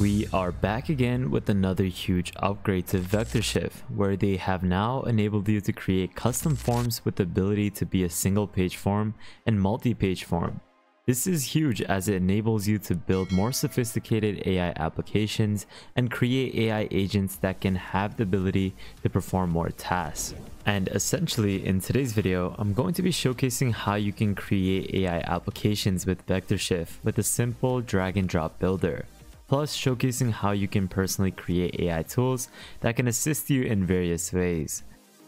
We are back again with another huge upgrade to VectorShift, where they have now enabled you to create custom forms with the ability to be a single page form and multi-page form. This is huge as it enables you to build more sophisticated AI applications and create AI agents that can have the ability to perform more tasks. And essentially in today's video, I'm going to be showcasing how you can create AI applications with VectorShift with a simple drag and drop builder plus showcasing how you can personally create AI tools that can assist you in various ways.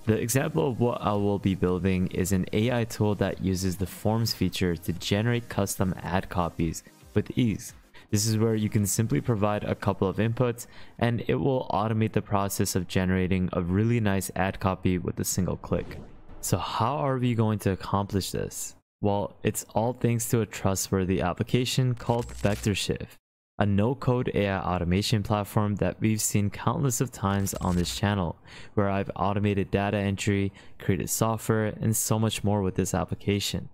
The example of what I will be building is an AI tool that uses the forms feature to generate custom ad copies with ease. This is where you can simply provide a couple of inputs and it will automate the process of generating a really nice ad copy with a single click. So how are we going to accomplish this? Well, it's all thanks to a trustworthy application called VectorShift a no-code AI automation platform that we've seen countless of times on this channel, where I've automated data entry, created software, and so much more with this application.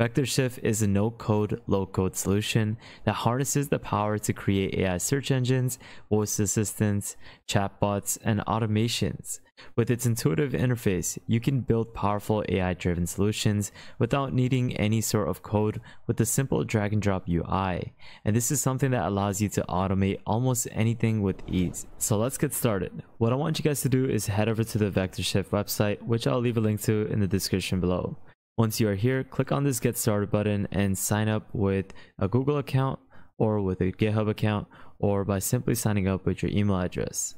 VectorShift is a no-code, low-code solution that harnesses the power to create AI search engines, voice assistants, chatbots, and automations. With its intuitive interface, you can build powerful AI-driven solutions without needing any sort of code with a simple drag and drop UI. And this is something that allows you to automate almost anything with ease. So let's get started. What I want you guys to do is head over to the VectorShift website, which I'll leave a link to in the description below. Once you are here, click on this get started button and sign up with a Google account or with a GitHub account or by simply signing up with your email address.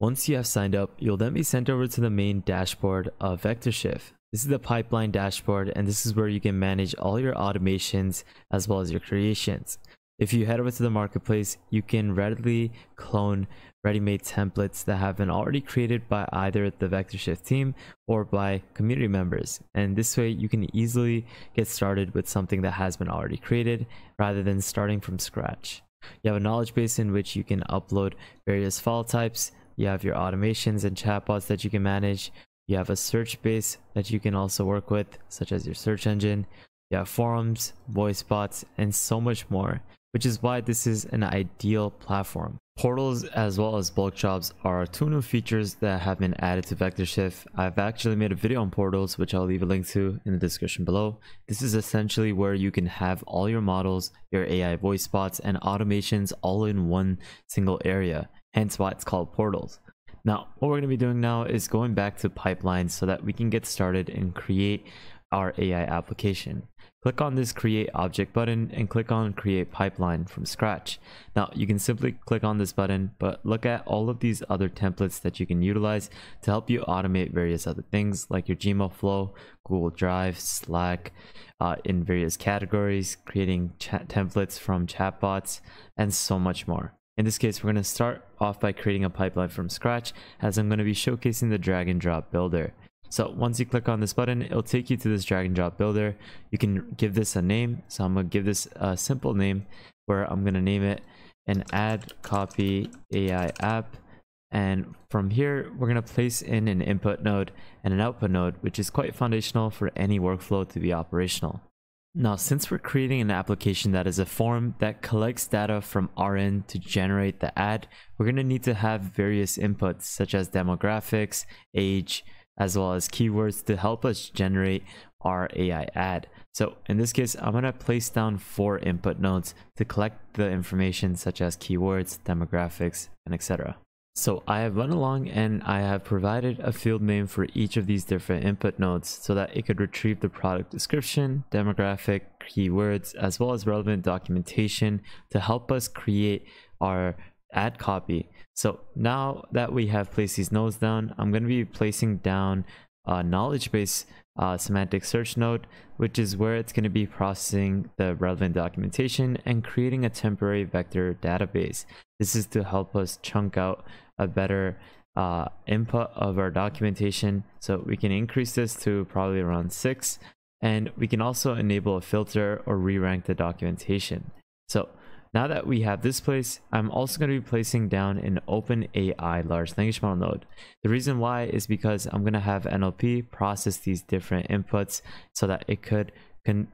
Once you have signed up, you'll then be sent over to the main dashboard of VectorShift. This is the pipeline dashboard and this is where you can manage all your automations as well as your creations. If you head over to the marketplace, you can readily clone ready-made templates that have been already created by either the VectorShift team or by community members. And this way you can easily get started with something that has been already created rather than starting from scratch. You have a knowledge base in which you can upload various file types. You have your automations and chatbots that you can manage. You have a search base that you can also work with, such as your search engine. You have forms, voice bots, and so much more which is why this is an ideal platform. Portals as well as bulk jobs are two new features that have been added to VectorShift. I've actually made a video on portals which I'll leave a link to in the description below. This is essentially where you can have all your models, your AI voice bots, and automations all in one single area, hence why it's called portals. Now, what we're going to be doing now is going back to pipelines so that we can get started and create our AI application. Click on this create object button and click on create pipeline from scratch. Now you can simply click on this button, but look at all of these other templates that you can utilize to help you automate various other things like your Gmail flow, Google Drive, Slack, uh, in various categories, creating templates from chatbots, and so much more. In this case, we're going to start off by creating a pipeline from scratch as I'm going to be showcasing the drag and drop builder. So once you click on this button, it'll take you to this drag and drop builder. You can give this a name. So I'm gonna give this a simple name where I'm gonna name it an ad copy AI app. And from here, we're gonna place in an input node and an output node, which is quite foundational for any workflow to be operational. Now, since we're creating an application that is a form that collects data from RN to generate the ad, we're going to need to have various inputs such as demographics, age, as well as keywords to help us generate our AI ad. So in this case, I'm going to place down four input nodes to collect the information such as keywords, demographics, and etc. So I have run along and I have provided a field name for each of these different input nodes so that it could retrieve the product description, demographic, keywords, as well as relevant documentation to help us create our ad copy. So now that we have placed these nodes down, I'm going to be placing down a knowledge base uh, semantic search node, which is where it's going to be processing the relevant documentation and creating a temporary vector database. This is to help us chunk out a better uh, input of our documentation. So we can increase this to probably around six. And we can also enable a filter or re-rank the documentation. So now that we have this place, I'm also going to be placing down an OpenAI large language model node. The reason why is because I'm going to have NLP process these different inputs so that it could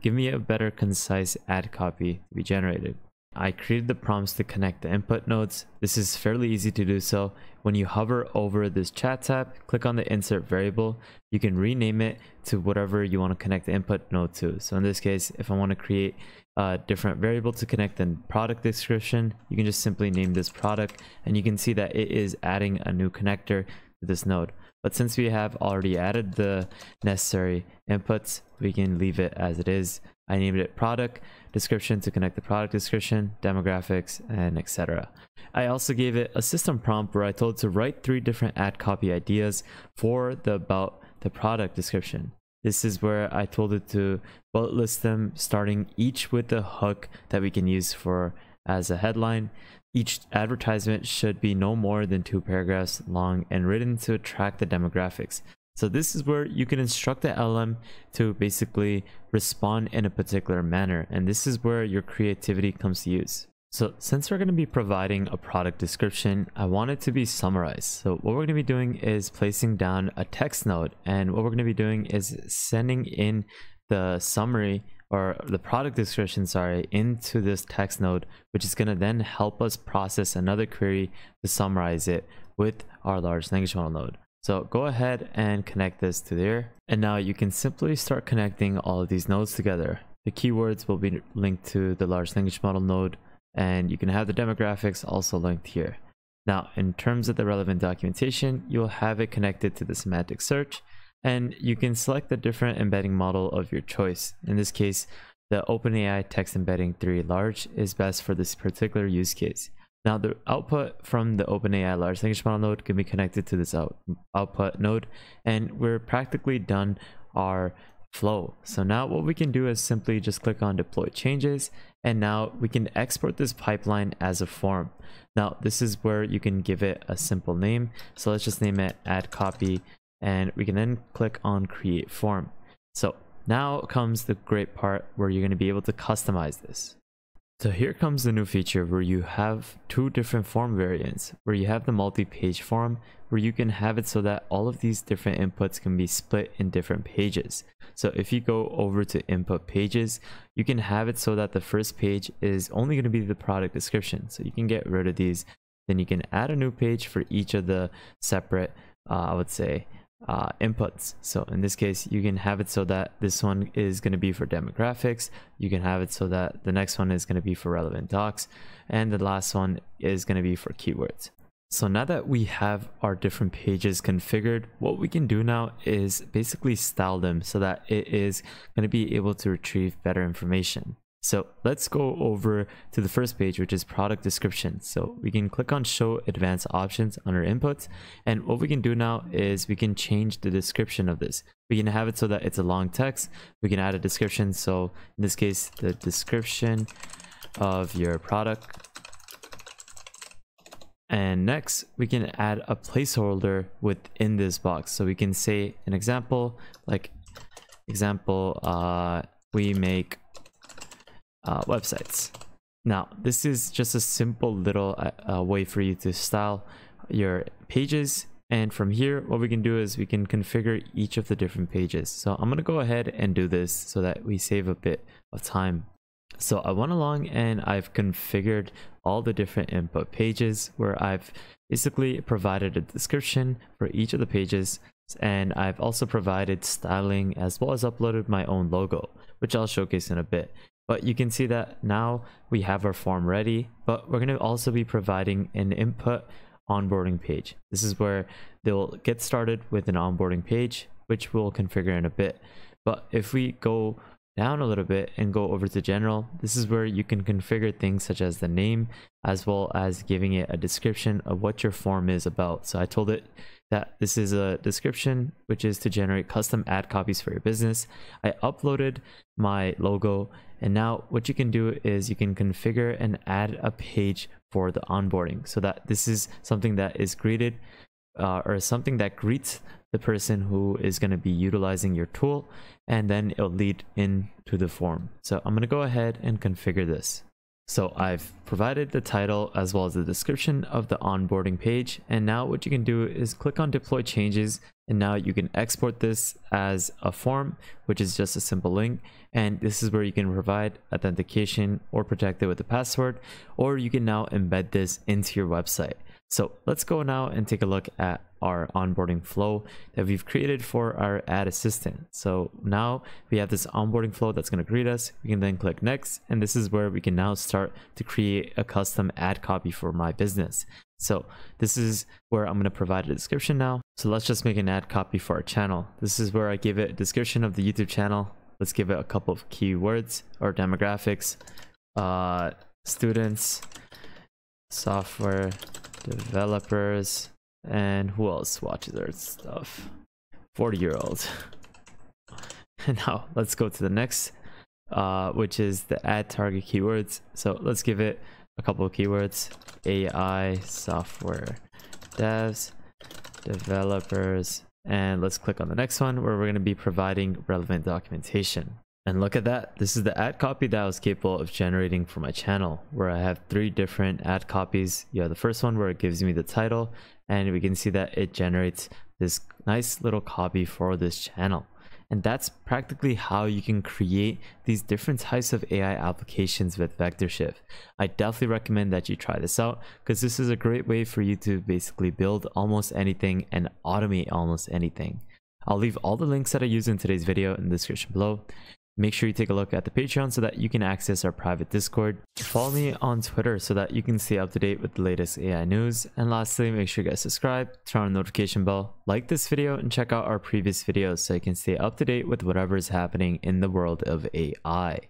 give me a better concise ad copy to be generated. I created the prompts to connect the input nodes. This is fairly easy to do so. When you hover over this chat tab, click on the insert variable. You can rename it to whatever you want to connect the input node to. So in this case, if I want to create a different variable to connect the product description, you can just simply name this product and you can see that it is adding a new connector to this node. But since we have already added the necessary inputs, we can leave it as it is. I named it product description to connect the product description, demographics, and etc. I also gave it a system prompt where I told it to write three different ad copy ideas for the about the product description. This is where I told it to bullet list them starting each with the hook that we can use for as a headline. Each advertisement should be no more than two paragraphs long and written to attract the demographics. So this is where you can instruct the LLM to basically respond in a particular manner. And this is where your creativity comes to use. So since we're going to be providing a product description, I want it to be summarized. So what we're going to be doing is placing down a text node. And what we're going to be doing is sending in the summary or the product description, sorry, into this text node, which is going to then help us process another query to summarize it with our large language model node. So go ahead and connect this to there. And now you can simply start connecting all of these nodes together. The keywords will be linked to the large language model node and you can have the demographics also linked here. Now, in terms of the relevant documentation, you'll have it connected to the semantic search and you can select the different embedding model of your choice. In this case, the OpenAI text embedding 3 large is best for this particular use case. Now the output from the OpenAI large language model node can be connected to this out, output node and we're practically done our flow. So now what we can do is simply just click on deploy changes and now we can export this pipeline as a form. Now this is where you can give it a simple name. So let's just name it ad copy and we can then click on create form. So now comes the great part where you're going to be able to customize this. So here comes the new feature where you have two different form variants, where you have the multi-page form, where you can have it so that all of these different inputs can be split in different pages. So if you go over to input pages, you can have it so that the first page is only going to be the product description. So you can get rid of these. Then you can add a new page for each of the separate, uh, I would say, uh, inputs. So in this case, you can have it so that this one is going to be for demographics. You can have it so that the next one is going to be for relevant docs. And the last one is going to be for keywords. So now that we have our different pages configured, what we can do now is basically style them so that it is going to be able to retrieve better information. So let's go over to the first page, which is product description. So we can click on show advanced options under inputs. And what we can do now is we can change the description of this. We can have it so that it's a long text. We can add a description. So in this case, the description of your product. And next, we can add a placeholder within this box. So we can say an example, like example, uh, we make uh, websites. Now, this is just a simple little uh, uh, way for you to style your pages. And from here, what we can do is we can configure each of the different pages. So I'm going to go ahead and do this so that we save a bit of time. So I went along and I've configured all the different input pages where I've basically provided a description for each of the pages and I've also provided styling as well as uploaded my own logo, which I'll showcase in a bit. But you can see that now we have our form ready, but we're going to also be providing an input onboarding page. This is where they'll get started with an onboarding page, which we'll configure in a bit. But if we go down a little bit and go over to general, this is where you can configure things such as the name, as well as giving it a description of what your form is about. So I told it that this is a description, which is to generate custom ad copies for your business. I uploaded my logo and now what you can do is you can configure and add a page for the onboarding so that this is something that is greeted uh, or something that greets the person who is going to be utilizing your tool and then it'll lead into the form. So I'm going to go ahead and configure this. So I've provided the title as well as the description of the onboarding page. And now what you can do is click on deploy changes. And now you can export this as a form which is just a simple link. And this is where you can provide authentication or protect it with a password or you can now embed this into your website. So let's go now and take a look at our onboarding flow that we've created for our ad assistant. So now we have this onboarding flow that's going to greet us. We can then click next, and this is where we can now start to create a custom ad copy for my business. So this is where I'm going to provide a description now. So let's just make an ad copy for our channel. This is where I give it a description of the YouTube channel. Let's give it a couple of keywords or demographics. Uh, students, software developers, and who else watches our stuff? 40 year. And now let's go to the next, uh, which is the ad target keywords. So let's give it a couple of keywords AI, software devs, developers, and let's click on the next one where we're going to be providing relevant documentation. And look at that. This is the ad copy that I was capable of generating for my channel where I have three different ad copies. You have the first one where it gives me the title and we can see that it generates this nice little copy for this channel. And that's practically how you can create these different types of AI applications with VectorShift. I definitely recommend that you try this out because this is a great way for you to basically build almost anything and automate almost anything. I'll leave all the links that I use in today's video in the description below. Make sure you take a look at the Patreon so that you can access our private Discord. Follow me on Twitter so that you can stay up to date with the latest AI news. And lastly, make sure you guys subscribe, turn on the notification bell, like this video, and check out our previous videos so you can stay up to date with whatever is happening in the world of AI.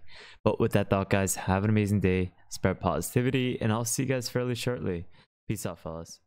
But with that thought, guys, have an amazing day, spread positivity, and I'll see you guys fairly shortly. Peace out, fellas.